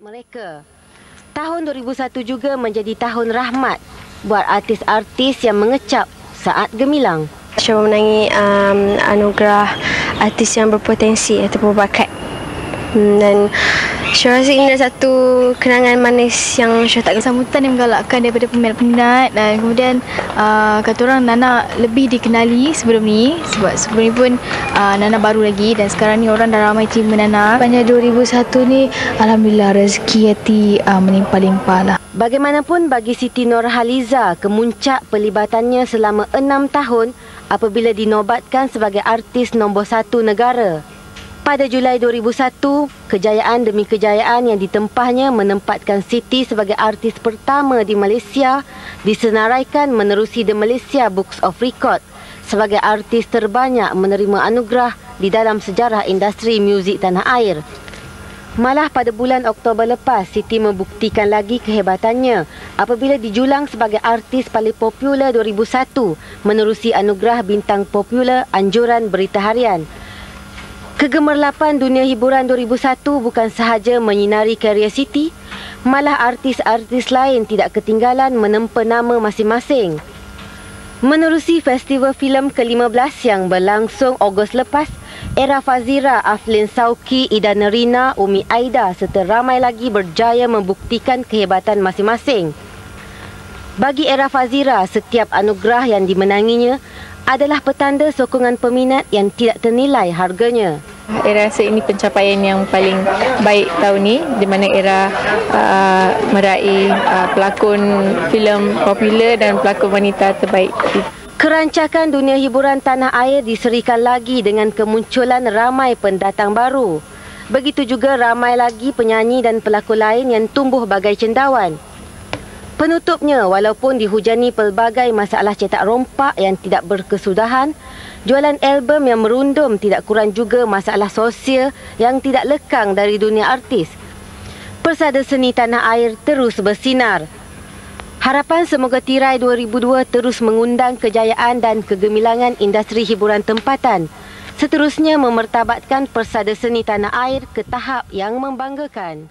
mereka. Tahun 2001 juga menjadi tahun rahmat buat artis-artis yang mengecap saat gemilang. Syah memenangi um, anugerah artis yang berpotensi atau berbakat. Hmm, dan Syah rasa ini adalah satu kenangan manis yang Syah tak Sambutan yang menggalakkan daripada peminat-peminat dan kemudian uh, kata orang Nana lebih dikenali sebelum ni sebab sebelum ni pun uh, Nana baru lagi dan sekarang ni orang dah ramai terima Nana. Pada 2001 ni Alhamdulillah rezeki hati uh, melimpah-limpah lah. Bagaimanapun bagi Siti Nurhaliza, kemuncak pelibatannya selama enam tahun apabila dinobatkan sebagai artis nombor satu negara. Pada Julai 2001, kejayaan demi kejayaan yang ditempahnya menempatkan Siti sebagai artis pertama di Malaysia disenaraikan menerusi The Malaysia Books of Record sebagai artis terbanyak menerima anugerah di dalam sejarah industri muzik tanah air. Malah pada bulan Oktober lepas, Siti membuktikan lagi kehebatannya apabila dijulang sebagai artis paling popular 2001 menerusi anugerah bintang popular anjuran berita harian Kegemerlapan dunia hiburan 2001 bukan sahaja menyinari karya Siti, malah artis-artis lain tidak ketinggalan menempa nama masing-masing. Menerusi festival filem ke-15 yang berlangsung Ogos lepas, Era Fazira, Aflin Sauki, Ida Nerina, Umi Aida serta ramai lagi berjaya membuktikan kehebatan masing-masing. Bagi Era Fazira, setiap anugerah yang dimenanginya adalah petanda sokongan peminat yang tidak ternilai harganya. Era rasa ini pencapaian yang paling baik tahun ini di mana Era uh, meraih uh, pelakon filem popular dan pelakon wanita terbaik. Kerancakan dunia hiburan tanah air diserikan lagi dengan kemunculan ramai pendatang baru. Begitu juga ramai lagi penyanyi dan pelakon lain yang tumbuh bagai cendawan. Penutupnya, walaupun dihujani pelbagai masalah cetak rompak yang tidak berkesudahan, jualan album yang merundum tidak kurang juga masalah sosial yang tidak lekang dari dunia artis. Persada seni tanah air terus bersinar. Harapan semoga tirai 2002 terus mengundang kejayaan dan kegemilangan industri hiburan tempatan. Seterusnya memertabatkan persada seni tanah air ke tahap yang membanggakan.